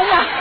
哎呀！